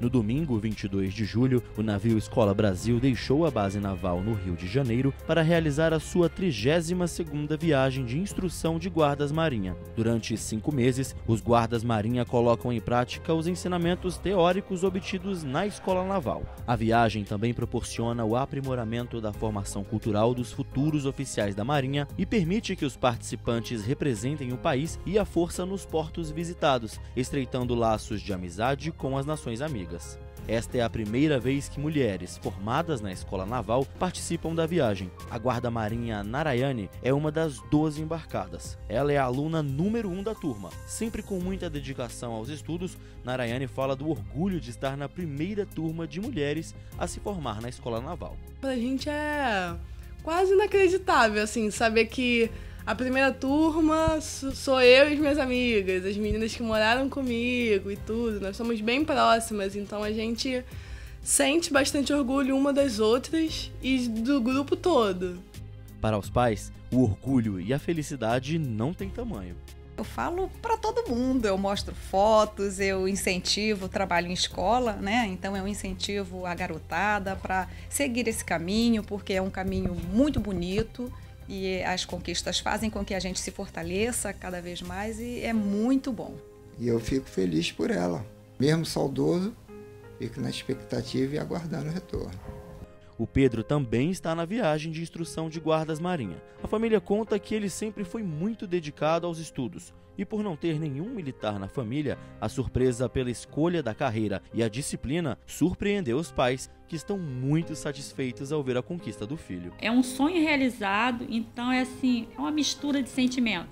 No domingo, 22 de julho, o navio Escola Brasil deixou a base naval no Rio de Janeiro para realizar a sua 32ª viagem de instrução de guardas marinha. Durante cinco meses, os guardas marinha colocam em prática os ensinamentos teóricos obtidos na Escola Naval. A viagem também proporciona o aprimoramento da formação cultural dos futuros oficiais da Marinha e permite que os participantes representem o país e a força nos portos visitados, estreitando laços de amizade com as nações amigas. Esta é a primeira vez que mulheres formadas na escola naval participam da viagem. A Guarda Marinha Narayane é uma das 12 embarcadas. Ela é a aluna número 1 um da turma. Sempre com muita dedicação aos estudos, Narayane fala do orgulho de estar na primeira turma de mulheres a se formar na escola naval. Pra gente é quase inacreditável, assim, saber que a primeira turma sou eu e as minhas amigas, as meninas que moraram comigo e tudo. Nós somos bem próximas, então a gente sente bastante orgulho uma das outras e do grupo todo. Para os pais, o orgulho e a felicidade não têm tamanho. Eu falo para todo mundo, eu mostro fotos, eu incentivo o trabalho em escola, né? Então eu incentivo a garotada para seguir esse caminho, porque é um caminho muito bonito e as conquistas fazem com que a gente se fortaleça cada vez mais e é muito bom. E eu fico feliz por ela. Mesmo saudoso, fico na expectativa e aguardando o retorno. O Pedro também está na viagem de instrução de guardas marinha. A família conta que ele sempre foi muito dedicado aos estudos. E por não ter nenhum militar na família, a surpresa pela escolha da carreira e a disciplina surpreendeu os pais, que estão muito satisfeitos ao ver a conquista do filho. É um sonho realizado, então é assim, é uma mistura de sentimento.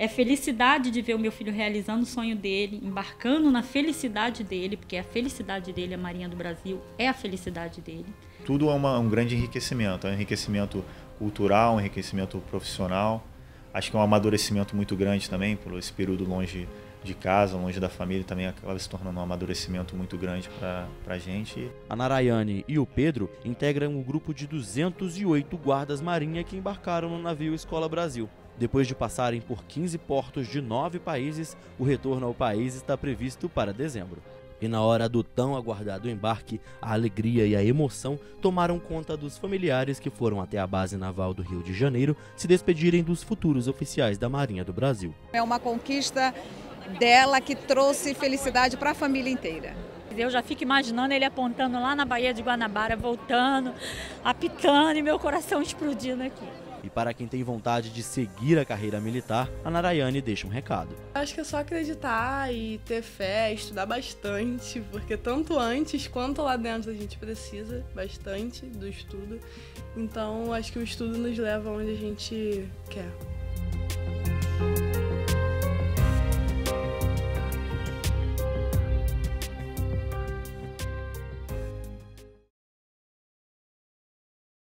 É felicidade de ver o meu filho realizando o sonho dele, embarcando na felicidade dele, porque a felicidade dele, a Marinha do Brasil, é a felicidade dele tudo é uma, um grande enriquecimento. É um enriquecimento cultural, um enriquecimento profissional. Acho que é um amadurecimento muito grande também, por esse período longe de casa, longe da família, também acaba se tornando um amadurecimento muito grande para a gente. A Narayane e o Pedro integram o grupo de 208 guardas marinha que embarcaram no navio Escola Brasil. Depois de passarem por 15 portos de nove países, o retorno ao país está previsto para dezembro. E na hora do tão aguardado embarque, a alegria e a emoção tomaram conta dos familiares que foram até a base naval do Rio de Janeiro se despedirem dos futuros oficiais da Marinha do Brasil. É uma conquista dela que trouxe felicidade para a família inteira. Eu já fico imaginando ele apontando lá na Baía de Guanabara, voltando, apitando e meu coração explodindo aqui. E para quem tem vontade de seguir a carreira militar, a Narayane deixa um recado. Acho que é só acreditar e ter fé, estudar bastante, porque tanto antes quanto lá dentro a gente precisa bastante do estudo. Então acho que o estudo nos leva onde a gente quer.